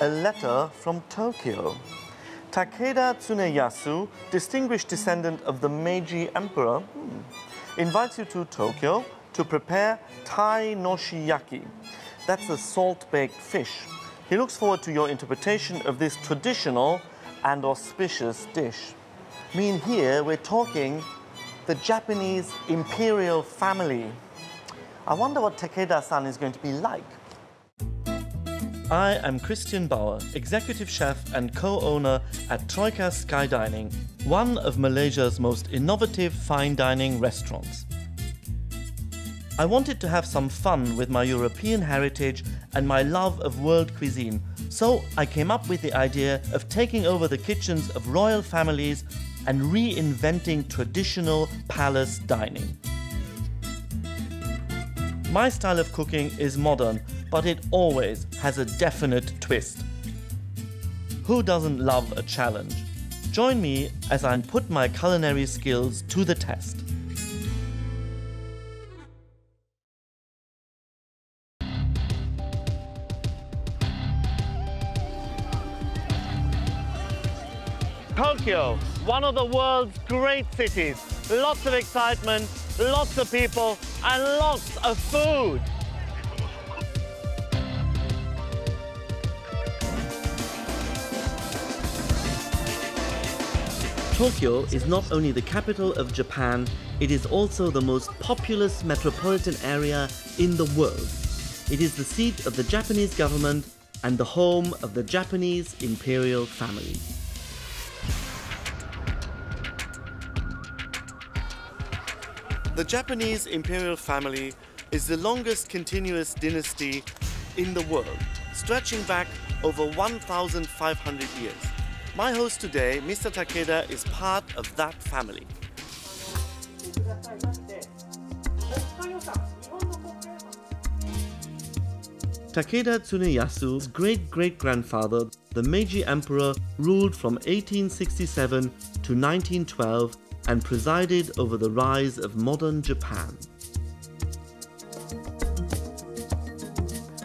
a letter from Tokyo. Takeda Tsuneyasu, distinguished descendant of the Meiji Emperor, hmm, invites you to Tokyo to prepare Tai no Shioyaki. That's a salt-baked fish. He looks forward to your interpretation of this traditional and auspicious dish. I mean, here we're talking the Japanese imperial family. I wonder what Takeda-san is going to be like. I am Christian Bauer, executive chef and co-owner at Troika Sky Dining, one of Malaysia's most innovative fine dining restaurants. I wanted to have some fun with my European heritage and my love of world cuisine, so I came up with the idea of taking over the kitchens of royal families and reinventing traditional palace dining. My style of cooking is modern, but it always has a definite twist. Who doesn't love a challenge? Join me as I put my culinary skills to the test. Tokyo, one of the world's great cities. Lots of excitement, lots of people, and lots of food. Tokyo is not only the capital of Japan, it is also the most populous metropolitan area in the world. It is the seat of the Japanese government and the home of the Japanese imperial family. The Japanese imperial family is the longest continuous dynasty in the world, stretching back over 1,500 years. My host today, Mr. Takeda, is part of that family. Takeda Tsuneyasu's great-great-grandfather, the Meiji Emperor, ruled from 1867 to 1912 and presided over the rise of modern Japan.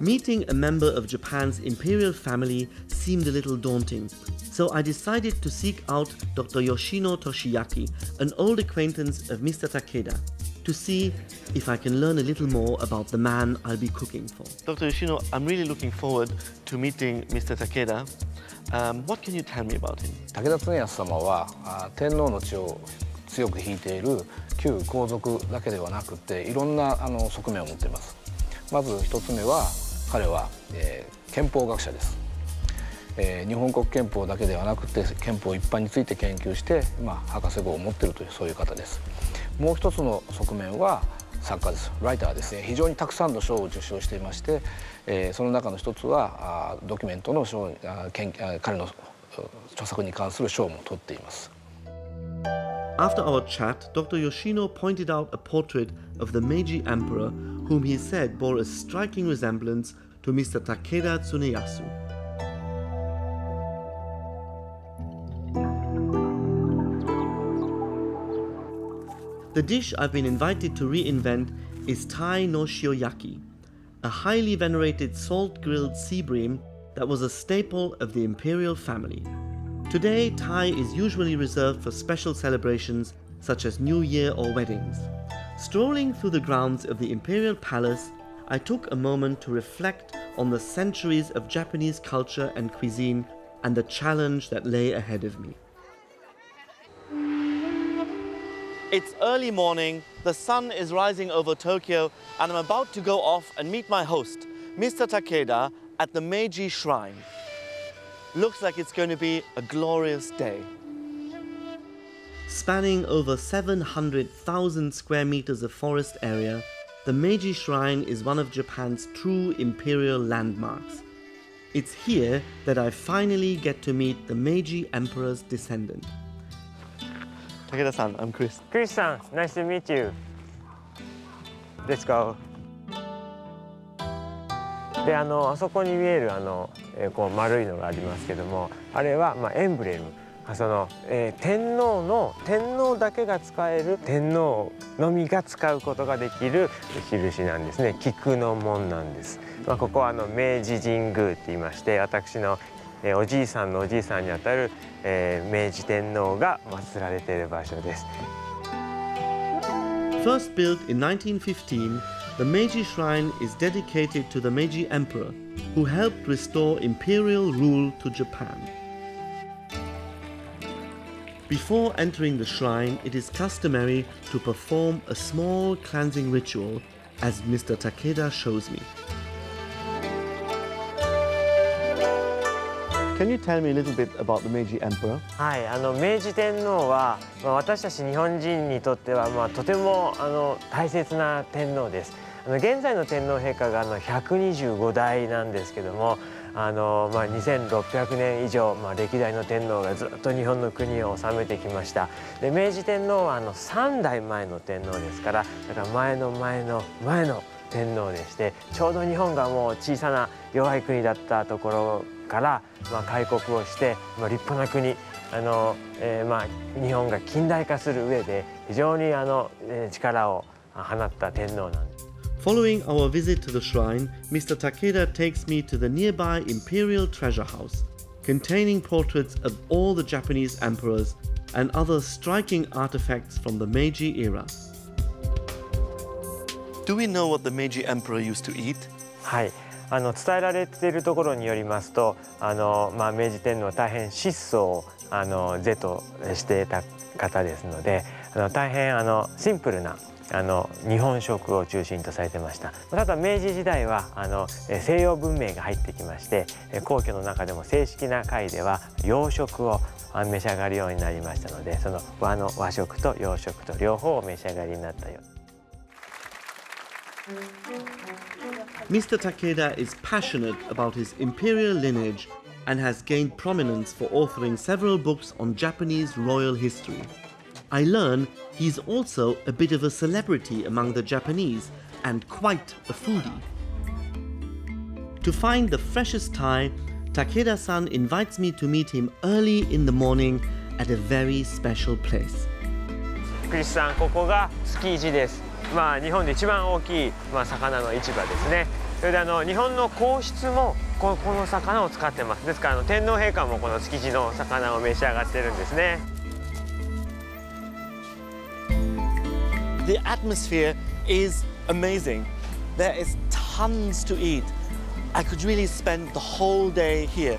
Meeting a member of Japan's imperial family seemed a little daunting, so I decided to seek out Dr. Yoshino Toshiaki, an old acquaintance of Mr. Takeda, to see if I can learn a little more about the man I'll be cooking for. Dr. Yoshino, I'm really looking forward to meeting Mr. Takeda. Um, what can you tell me about him? 武田恒康様は天皇の血を強く引いている旧皇族だけではなくていろんなあの側面を持っていますまず一つ目は彼は、えー、憲法学者です、 えー、日本国憲法だけではなくて憲法一般について研究して、まあ、博士号を持っているというそういう方ですもう一つの側面は作家ですライターですね非常にたくさんの賞を受賞していまして、えー、その中の一つはあドキュメントの賞あけん彼の著作に関する賞も取っています After our chat, Dr. Yoshino pointed out a portrait of the Meiji Emperor, whom he said bore a striking resemblance to Mr. Takeda Tsuneyasu. The dish I've been invited to reinvent is Tai no Shioyaki, a highly venerated salt-grilled sea bream that was a staple of the imperial family. Today, Tai is usually reserved for special celebrations such as New Year or weddings. Strolling through the grounds of the Imperial Palace, I took a moment to reflect on the centuries of Japanese culture and cuisine and the challenge that lay ahead of me. It's early morning, the sun is rising over Tokyo, and I'm about to go off and meet my host, Mr. Takeda, at the Meiji Shrine. Looks like it's going to be a glorious day. Spanning over 700,000 square meters of forest area, the Meiji Shrine is one of Japan's true imperial landmarks. It's here that I finally get to meet the Meiji Emperor's descendant. Takeda-san, I'm Chris. Chris-san, nice to meet you. Let's go. であのあそこに見えるあの、えー、こう丸いのがありますけどもあれは、まあ、エンブレムその、えー、天皇の天皇だけが使える天皇のみが使うことができる印なんですね菊の門なんです、まあ、ここはあの明治神宮って言いまして私のえおじいさんのおじいさんにあたる、え、明治天皇が祀られている場所です First built in 1915, the Meiji Shrine is dedicated to the Meiji Emperor, who helped restore imperial rule to Japan. Before entering the shrine, it is customary to perform a small cleansing ritual, as Mr. Takeda shows me. Can you tell me a little bit about the Meiji Emperor? はい、あの明治天皇は、まあ、私たち日本人にとっては、まあ、とてもあの大切な天皇です。あの現在の天皇陛下があの125代なんですけども、あの、まあ、2600年以上、まあ、歴代の天皇がずっと日本の国を治めてきましたで明治天皇はあの3代前の天皇ですからだから前の前の前の天皇でしてちょうど日本がもう小さな弱い国だったところから、まあ、開国をして、まあ、立派な国あの、えーまあ、日本が近代化する上で非常にあの、えー、力を放った天皇なんです。Following our visit to the shrine, Mr. Takeda takes me to the nearby Imperial Treasure House, containing portraits of all the Japanese emperors and other striking artifacts from the Meiji era. Do we know what the Meiji emperor used to eat? はい。あの伝えられているところによりますとあの、まあ、明治天皇は大変質素をあの是としていた方ですのであの大変あのシンプルなあの日本食を中心とされてましたただ明治時代はあの西洋文明が入ってきまして皇居の中でも正式な会では洋食を召し上がるようになりましたのでその和の和食と洋食と両方を召し上がりになったようです。Mr. Takeda is passionate about his imperial lineage and has gained prominence for authoring several books on Japanese royal history. I learn he's also a bit of a celebrity among the Japanese and quite a foodie. To find the freshest Tai, Takeda-san invites me to meet him early in the morning at a very special place. 福士さん、ここが築地です。まあ日本で一番大きいまあ魚の市場ですね。それであの日本の皇室もここの魚を使ってます。ですからあの天皇陛下もこの築地の魚を召し上がってるんですね。The atmosphere is amazing. There is tons to eat. I could really spend the whole day here.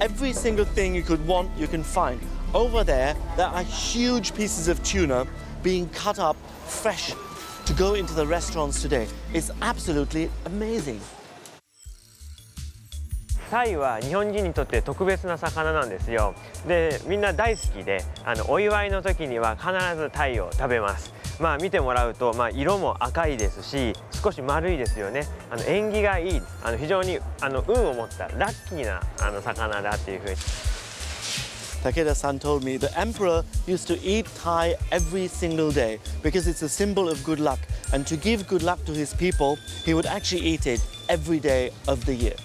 Every single thing you could want, you can find. Over there, there are huge pieces of tuna being cut up fresh to go into the restaurants today. It's absolutely amazing. タイは日本人にとって特別な魚なんですよでみんな大好きであのお祝いの時には必ずタイを食べますまあ見てもらうと、まあ、色も赤いですし少し丸いですよねあの縁起がいいあの非常にあの運を持ったラッキーなあの魚だっていうふうに Takeda-san told me the emperor used to eat Tai every single day because it's a symbol of good luck. And to give good luck to his people, he would actually eat it every day of the year.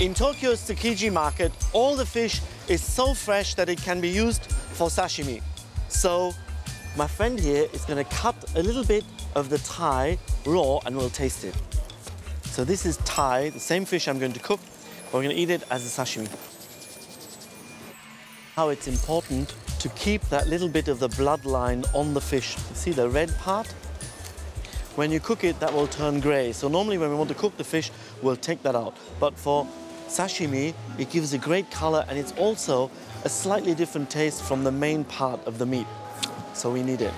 In Tokyo's Tsukiji market, all the fish is so fresh that it can be used for sashimi. So my friend here is going to cut a little bit of the Tai raw and we'll taste it. So this is Tai, the same fish I'm going to cook, but we're going to eat it as a sashimi. How it's important to keep that little bit of the bloodline on the fish. See the red part? When you cook it, that will turn gray. So normally when we want to cook the fish, we'll take that out. But for sashimi, it gives a great color and it's also a slightly different taste from the main part of the meat. So we need it.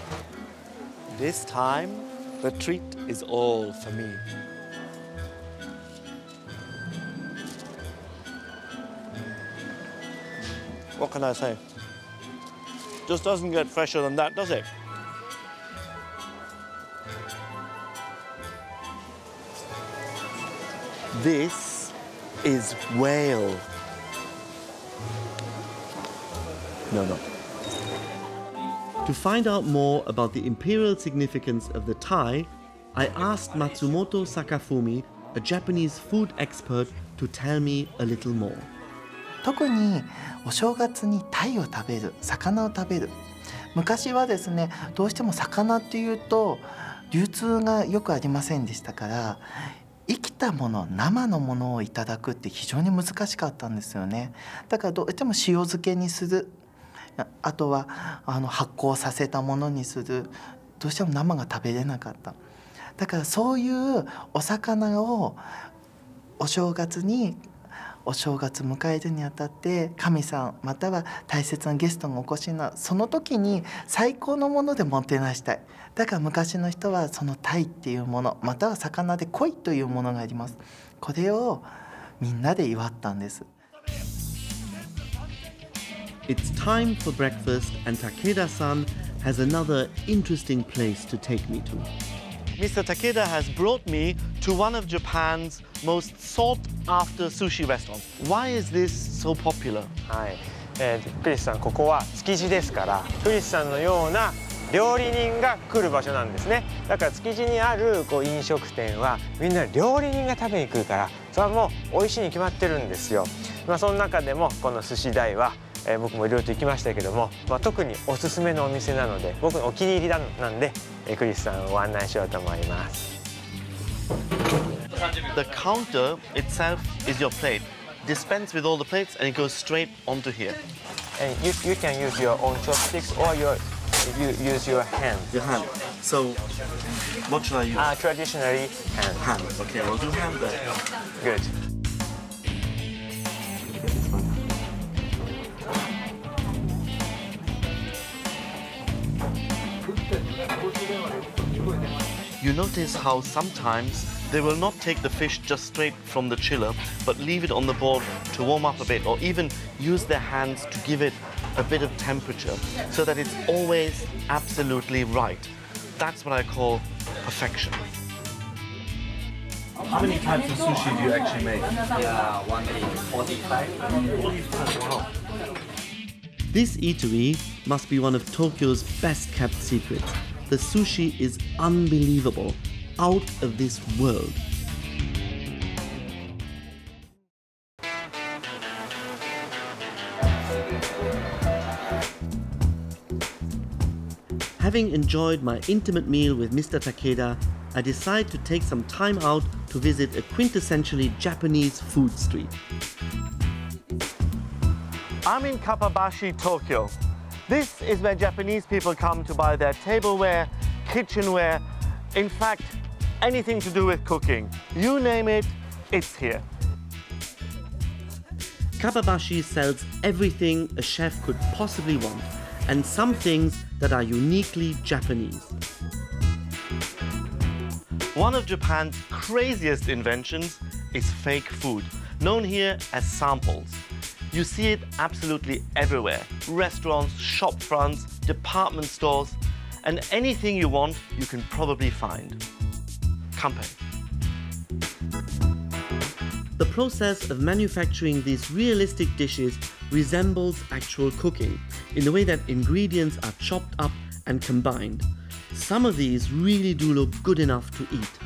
This time, the treat is all for me. What can I say? Just doesn't get fresher than that, does it? This is whale. No, no. To find out more about the imperial significance of the Tai, I asked Matsumoto Sakafumi, a Japanese food expert, to tell me a little more. 特にお正月に鯛を食べる魚を食べる。昔はですねどうしても魚っていうと流通がよくありませんでしたから生きたもの生のものをいただくって非常に難しかったんですよね。だからどうしても塩漬けにする。あとはあの発酵させたものにする。どうしても生が食べれなかった。だからそういうお魚をお正月にお正月迎えるにあたって神さんまたは大切なゲストがお越しなその時に最高のものでもてなしたい。だから昔の人はその鯛っていうものまたは魚で鯉というものがあります。これをみんなで祝ったんです。It's time for breakfast and Takeda-san has another interesting place to take me to. Mr. Takeda has brought me to one of Japan's most sought after sushi restaurants. Why is this so popular? はい、えー、クリスさんここは築地ですからクリスさんのような料理人が来る場所なんですねだから築地にあるこう飲食店はみんな料理人が食べに来るからそれはもう美味しいに決まってるんですよまあその中でもこの寿司台はえー、僕もいろいろと行きましたけども、まあ、特におすすめのお店なので僕のお気に入りなんで、えー、クリスさんを案内しようと思います The counter itself is your plate. Dispense with all the plates and it goes straight onto here. And you, you can use your own chopsticks or your you use your hand. Your hand. So, what should I use? Uh, traditionally, hand. Hand. Okay, I'll do hand then. Good. You notice how sometimes they will not take the fish just straight from the chiller, but leave it on the board to warm up a bit, or even use their hands to give it a bit of temperature, so that it's always absolutely right. That's what I call perfection. How many types of sushi do you actually make? Yeah, one day 45. 45, wow. This eatery must be one of Tokyo's best kept secrets. The sushi is unbelievable, out of this world. Having enjoyed my intimate meal with Mr. Takeda, I decide to take some time out to visit a quintessentially Japanese food street. I'm in Kappabashi, Tokyo. This is where Japanese people come to buy their tableware, kitchenware, in fact, anything to do with cooking. You name it, it's here. Kappabashi sells everything a chef could possibly want, and some things that are uniquely Japanese. One of Japan's craziest inventions is fake food, known here as samples. You see it absolutely everywhere. Restaurants, shop fronts, department stores, and anything you want, you can probably find. Company. The process of manufacturing these realistic dishes resembles actual cooking in the way that ingredients are chopped up and combined. Some of these really do look good enough to eat.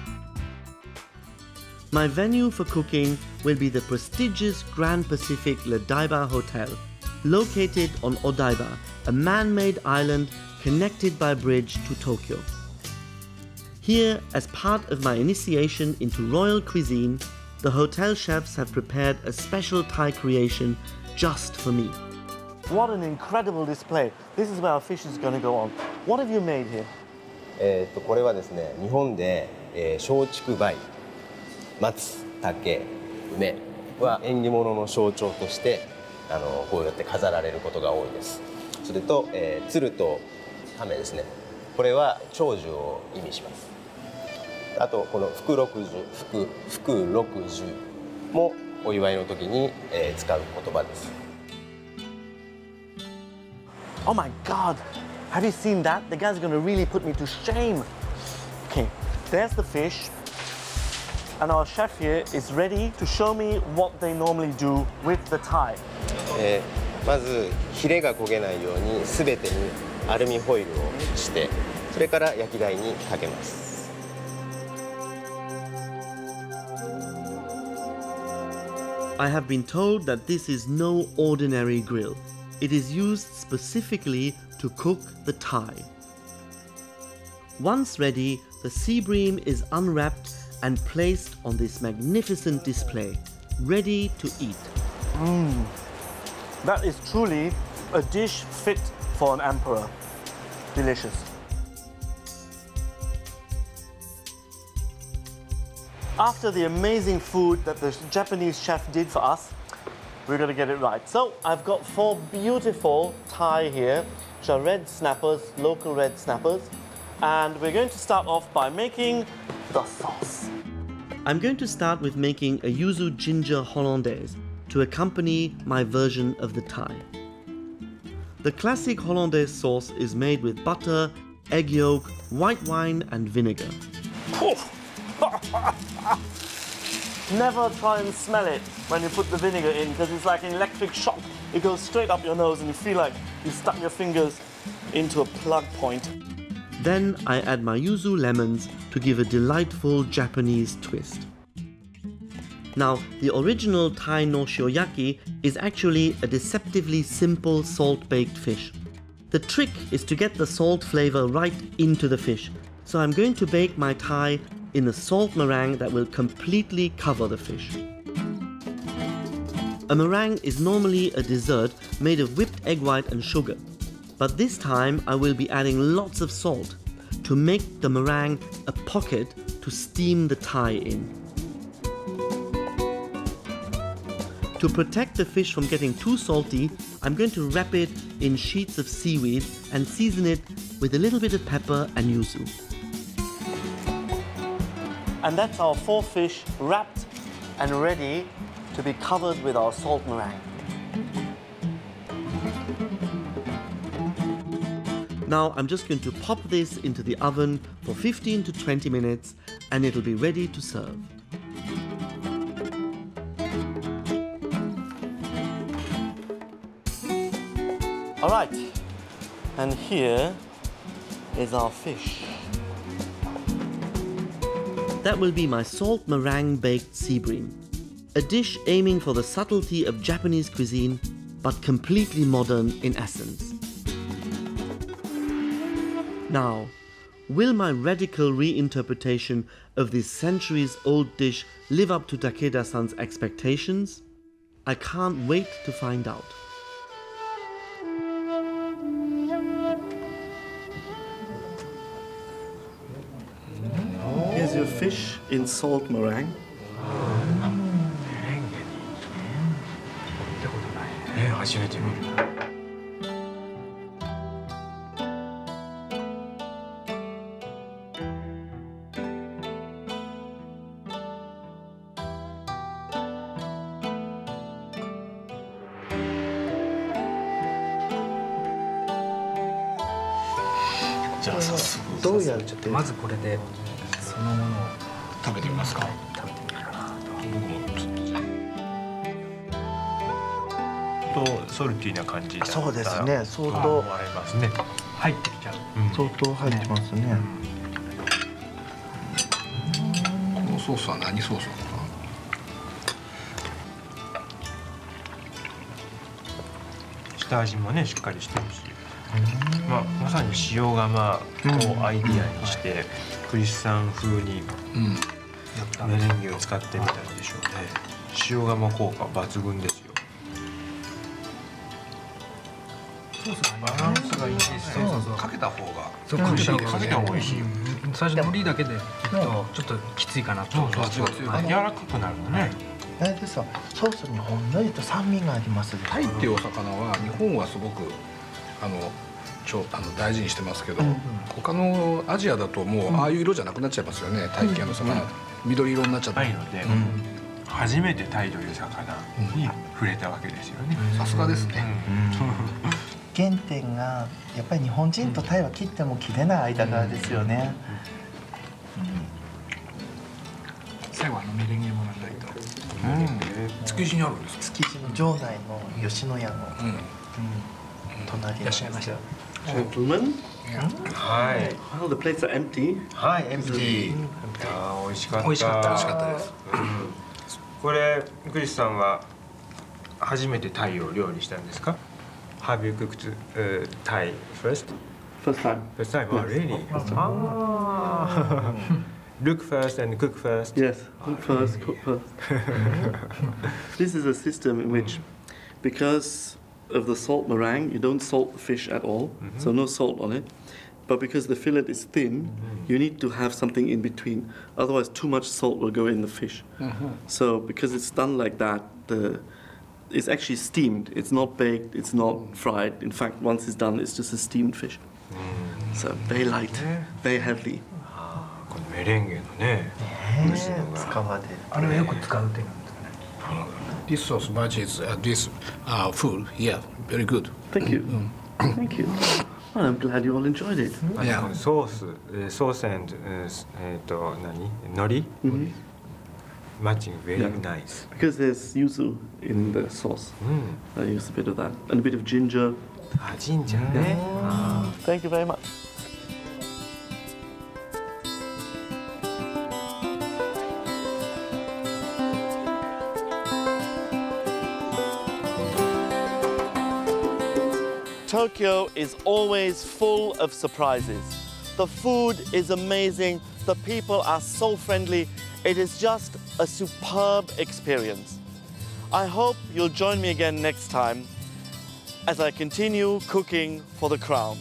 My venue for cooking will be the prestigious Grand Pacific Le Daiba Hotel, located on Odaiba, a man-made island connected by bridge to Tokyo. Here, as part of my initiation into royal cuisine, the hotel chefs have prepared a special Tai creation just for me. What an incredible display. This is where our fish is going to go on. What have you made here? Eh, えっと、これはですね、日本で、えー、松竹梅松竹梅は縁起物の象徴としてあのこうやって飾られることが多いですそれと、えー、鶴と亀ですねこれは長寿を意味しますあとこの福六十福福六十もお祝いの時に、えー、使う言葉です Oh my god! Have you seen that? The guy's gonna really put me to shame. Okay, there's the fish. and our chef here is ready to show me what they normally do with the Tai. えー、まずヒレが焦げないようにすべてにアルミホイルをしてそれから焼き台にかけます。I have been told that this is no ordinary grill. It is used specifically to cook the Tai. Once ready, the sea bream is unwrapped and placed on this magnificent display, ready to eat. Mm. That is truly a dish fit for an emperor. Delicious. After the amazing food that the Japanese chef did for us, we're to get it right. So I've got four beautiful Tai here, which are red snappers, local red snappers. And we're going to start off by making the sauce. I'm going to start with making a yuzu ginger hollandaise to accompany my version of the Tai. The classic hollandaise sauce is made with butter, egg yolk, white wine, and vinegar. Never try and smell it when you put the vinegar in because it's like an electric shock. It goes straight up your nose and you feel like you stuck your fingers into a plug point. Then I add my yuzu lemons to give a delightful Japanese twist. Now, the original Tai no shioyaki is actually a deceptively simple salt baked fish. The trick is to get the salt flavor right into the fish, so I'm going to bake my Tai in a salt meringue that will completely cover the fish. A meringue is normally a dessert made of whipped egg white and sugar, but this time I will be adding lots of salt to make the meringue a pocket to steam the Tai in. To protect the fish from getting too salty, I'm going to wrap it in sheets of seaweed and season it with a little bit of pepper and yuzu. And that's our four fish wrapped and ready to be covered with our salt meringue. Now I'm just going to pop this into the oven for 15 to 20 minutes and it'll be ready to serve. All right, and here is our fish. That will be my salt meringue baked sea bream. A dish aiming for the subtlety of Japanese cuisine, but completely modern in essence. Now, will my radical reinterpretation of this centuries old dish live up to Takeda san's expectations? I can't wait to find out. Here's your fish in salt meringue. えってまずこれでそのものを食べてみますか。食べてみようかな。と僕もとソルティーな感じだったそうですね。相と当。思われますね。入ってきちゃう相当入ってますね。このソースは何ソースなのか下味もねしっかりしてるし、まあまさに塩釜をアイディアにして、クリスさん風になうん。メレンゲを使ってみたんでしょうね。塩釜効果抜群ですよ。ソースがバランスがいいですね。そうそうそう。かけた方が。そうかけた方が美味しい。ようん。最初のりだけでちょっときついかなと。そうそう。味が強いはい柔らかくなるのね。あれですわソースにほんのりと酸味がありますタイっていうお魚は日本はすごくあのちょあの大事にしてますけど、他のアジアだともうああいう色じゃなくなっちゃいますよね、タイ系の魚、緑色になっちゃって、タイので、初めてタイという魚に触れたわけですよね。さすがですね、原点がやっぱり日本人とタイは切っても切れない間柄ですよね、最後あのメレンゲもなんだりと築地にあるんですか、築地の場内の吉野家の、うん。隣いらっしゃいました Gentlemen, はい。well, the plates are empty. はい、empty。あー美味しかった。美味しかった美味しかったですこれクリスさんは初めてタイを料理したんですか Have you cooked、uh, Thai first? First time. First time? Oh, really? Ah. Look first and cook first. Yes, cook first, cook first. this is a system in which, because of the salt meringue, you don't salt the fish at all, so no salt on it. But because the fillet is thin, you need to have something in between. Otherwise, too much salt will go in the fish. So because it's done like that, the it's actually steamed. It's not baked. It's not fried. In fact, once it's done, it's just a steamed fish. So very light, very healthy. このメレンゲのね、ムースのが使われあれはよく使う手なんですかね this sauce matches uh, this uh, food. Yeah, very good. Thank you. Mm. Thank you. Well, I'm glad you all enjoyed it. Mm-hmm. Yeah. Sauce, uh, sauce and uh, uh, nani? nori mm -hmm. matching very yeah. nice. Because there's yuzu in the sauce. Mm. I used a bit of that and a bit of ginger. Ah, ginger. Yeah. Ah. Thank you very much. Tokyo is always full of surprises. The food is amazing, the people are so friendly. It is just a superb experience. I hope you'll join me again next time as I continue cooking for the crown.